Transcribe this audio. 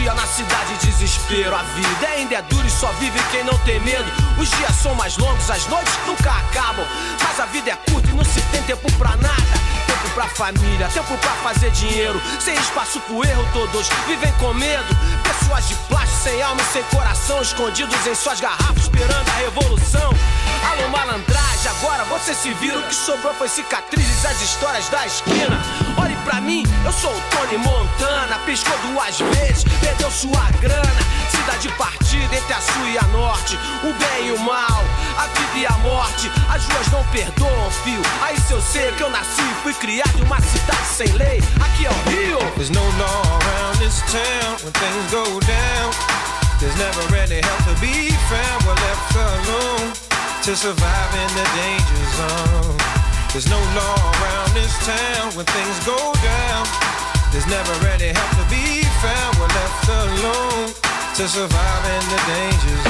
dia na cidade, desespero. A vida ainda é dura e só vive quem não tem medo. Os dias são mais longos, as noites nunca acabam. Mas a vida é curta e não se tem tempo pra nada. Tempo pra família, tempo pra fazer dinheiro. Sem espaço pro erro, todos vivem com medo. Pessoas de plástico, sem alma e sem coração. Escondidos em suas garrafas, esperando a revolução. Alô, malandragem, agora você se vira. O que sobrou foi cicatrizes, as histórias da esquina. Pra mim, eu sou o Tony Montana. Piscou duas vezes, perdeu sua grana. Cidade partida entre a sul e a norte. O bem e o mal, a vida e a morte. As ruas não perdoam, fio. Aí se eu sei que eu nasci fui criado em uma cidade sem lei. Aqui é o Rio. There's no law around this town when things go down. There's never any help to be found. We're left alone to survive in the danger zone. There's no law around this town when things go down. There's never any help to be found. We're left alone to survive in the danger zone. We're rocking.